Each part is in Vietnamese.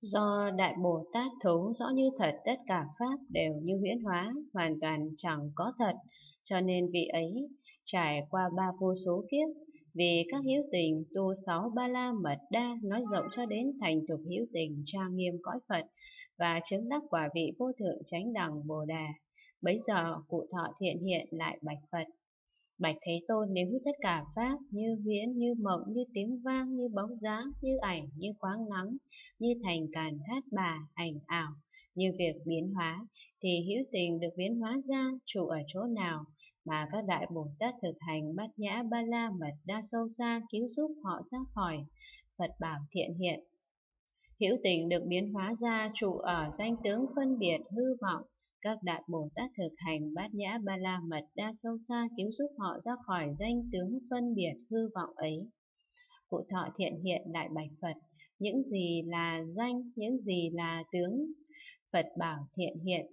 Do Đại Bồ Tát thấu rõ như thật tất cả Pháp đều như huyễn hóa, hoàn toàn chẳng có thật, cho nên vị ấy trải qua ba vô số kiếp, vì các hữu tình tu sáu ba la mật đa nói rộng cho đến thành tục hữu tình trang nghiêm cõi Phật và chứng đắc quả vị vô thượng chánh đẳng Bồ Đà. Bấy giờ cụ thọ thiện hiện lại bạch Phật. Bạch Thế Tôn nếu tất cả Pháp như huyễn, như mộng, như tiếng vang, như bóng dáng, như ảnh, như quáng nắng, như thành càn thát bà, ảnh ảo, như việc biến hóa, thì hữu tình được biến hóa ra trụ ở chỗ nào mà các đại Bồ Tát thực hành bát nhã ba la mật đa sâu xa cứu giúp họ ra khỏi. Phật bảo thiện hiện, Hữu tình được biến hóa ra trụ ở danh tướng phân biệt hư vọng, các đại Bồ Tát thực hành bát nhã ba la mật đa sâu xa cứu giúp họ ra khỏi danh tướng phân biệt hư vọng ấy. Cụ thọ thiện hiện đại bạch Phật, những gì là danh, những gì là tướng. Phật bảo thiện hiện,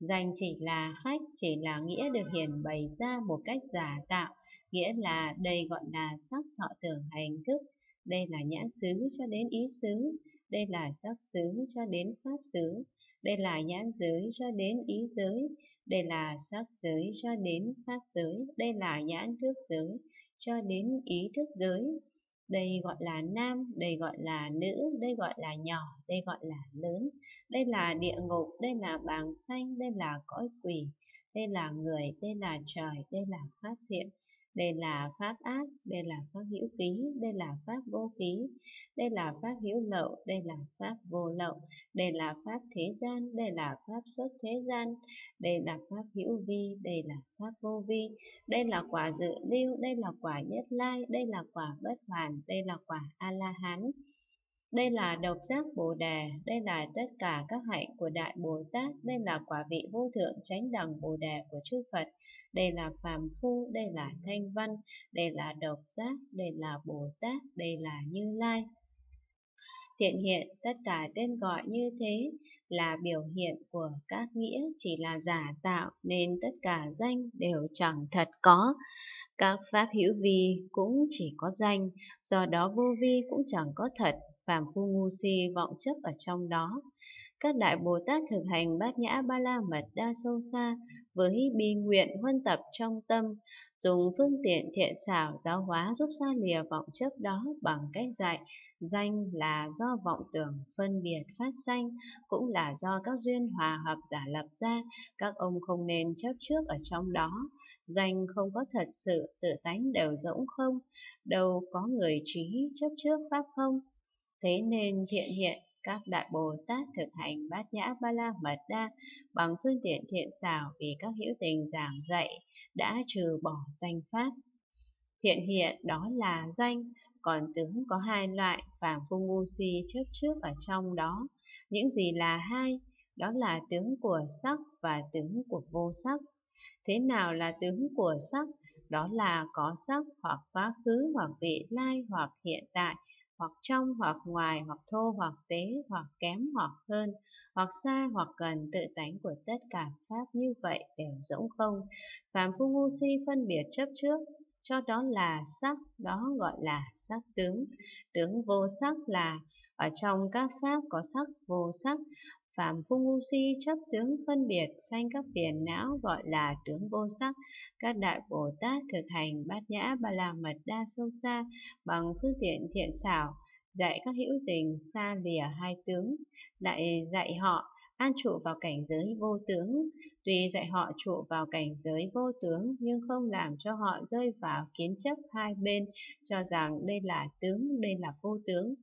danh chỉ là khách, chỉ là nghĩa được hiển bày ra một cách giả tạo, nghĩa là đây gọi là sắc thọ tưởng hành thức, đây là nhãn xứ cho đến ý xứ, đây là sắc xứ cho đến pháp xứ, đây là nhãn giới cho đến ý giới, đây là sắc giới cho đến pháp giới, đây là nhãn thức giới cho đến ý thức giới. Đây gọi là nam, đây gọi là nữ, đây gọi là nhỏ, đây gọi là lớn. Đây là địa ngục, đây là bàng xanh, đây là cõi quỷ, đây là người, đây là trời, đây là pháp thiện, đây là pháp ác, đây là pháp hữu ký, đây là pháp vô ký, đây là pháp hữu lậu, đây là pháp vô lậu, đây là pháp thế gian, đây là pháp xuất thế gian, đây là pháp hữu vi, đây là pháp vô vi, đây là quả dự lưu, đây là quả nhất lai, đây là quả bất hoàn, đây là quả A-la-hán. Đây là độc giác Bồ Đề, đây là tất cả các hạnh của Đại Bồ Tát, đây là quả vị vô thượng chánh đẳng Bồ Đề của chư Phật, đây là phàm phu, đây là thanh văn, đây là độc giác, đây là Bồ Tát, đây là Như Lai. Thiện hiện tất cả tên gọi như thế là biểu hiện của các nghĩa chỉ là giả tạo nên tất cả danh đều chẳng thật có. Các pháp hữu vi cũng chỉ có danh, do đó vô vi cũng chẳng có thật phàm phu ngu si vọng chấp ở trong đó. Các đại Bồ Tát thực hành bát nhã ba la mật đa sâu xa với bi nguyện huân tập trong tâm, dùng phương tiện thiện xảo giáo hóa giúp xa lìa vọng chấp đó bằng cách dạy. Danh là do vọng tưởng phân biệt phát sanh, cũng là do các duyên hòa hợp giả lập ra, các ông không nên chấp trước ở trong đó. Danh không có thật sự, tự tánh đều rỗng không, đâu có người trí chấp trước pháp không Thế nên thiện hiện các đại Bồ Tát thực hành bát nhã ba la mật đa bằng phương tiện thiện xảo vì các hữu tình giảng dạy đã trừ bỏ danh pháp. Thiện hiện đó là danh, còn tướng có hai loại phàm phu ngu si chấp trước ở trong đó. Những gì là hai? Đó là tướng của sắc và tướng của vô sắc. Thế nào là tướng của sắc? Đó là có sắc hoặc quá khứ, hoặc vị lai, hoặc hiện tại, hoặc trong, hoặc ngoài, hoặc thô, hoặc tế, hoặc kém, hoặc hơn, hoặc xa, hoặc gần. Tự tánh của tất cả pháp như vậy đều rỗng không? Phàm phu ngu si phân biệt chấp trước, cho đó là sắc, đó gọi là sắc tướng. Tướng vô sắc là, ở trong các pháp có sắc vô sắc Phạm phu ngu si chấp tướng phân biệt sanh các phiền não gọi là tướng vô sắc. Các đại Bồ Tát thực hành bát nhã ba la mật đa sâu xa bằng phương tiện thiện xảo, dạy các hữu tình xa lìa hai tướng, lại dạy họ an trụ vào cảnh giới vô tướng. Tuy dạy họ trụ vào cảnh giới vô tướng nhưng không làm cho họ rơi vào kiến chấp hai bên, cho rằng đây là tướng, đây là vô tướng.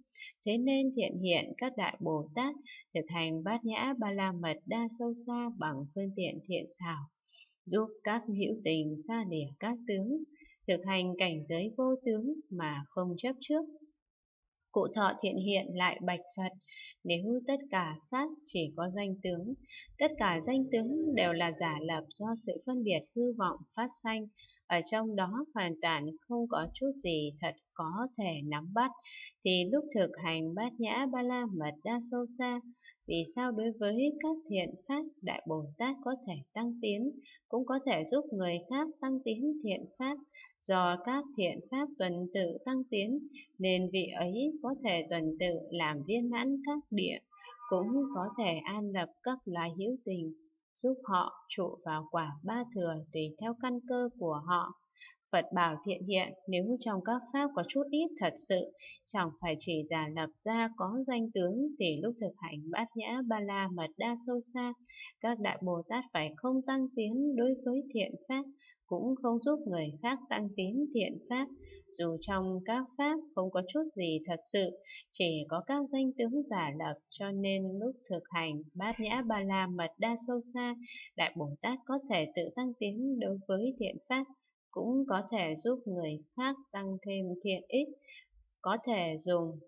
Thế nên thiện hiện các đại Bồ Tát thực hành bát nhã ba la mật đa sâu xa bằng phương tiện thiện xảo, giúp các hữu tình xa lìa các tướng, thực hành cảnh giới vô tướng mà không chấp trước. Cụ thọ thiện hiện lại bạch Phật, nếu tất cả Pháp chỉ có danh tướng, tất cả danh tướng đều là giả lập do sự phân biệt hư vọng phát sanh, ở trong đó hoàn toàn không có chút gì thật có thể nắm bắt, thì lúc thực hành bát nhã ba la mật đa sâu xa, vì sao đối với các thiện pháp Đại Bồ Tát có thể tăng tiến, cũng có thể giúp người khác tăng tiến thiện pháp, do các thiện pháp tuần tự tăng tiến, nên vị ấy có thể tuần tự làm viên mãn các địa, cũng có thể an lập các loài hữu tình giúp họ trụ vào quả ba thừa tùy theo căn cơ của họ. Phật bảo thiện hiện nếu trong các pháp có chút ít thật sự, chẳng phải chỉ giả lập ra có danh tướng thì lúc thực hành bát nhã ba la mật đa sâu xa, các đại Bồ Tát phải không tăng tiến đối với thiện pháp, cũng không giúp người khác tăng tiến thiện pháp, dù trong các pháp không có chút gì thật sự, chỉ có các danh tướng giả lập cho nên lúc thực hành bát nhã ba la mật đa sâu xa, Đại Bồ Tát có thể tự tăng tiến đối với thiện pháp, cũng có thể giúp người khác tăng thêm thiện ích, có thể dùng